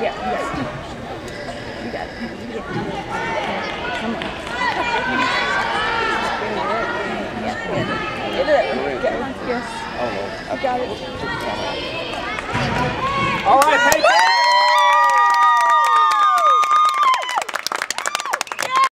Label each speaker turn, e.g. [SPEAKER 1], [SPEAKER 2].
[SPEAKER 1] Yeah, yes. You got it. Come on. Yeah, good. Get it. Get it. Yes.
[SPEAKER 2] I.
[SPEAKER 1] You got it.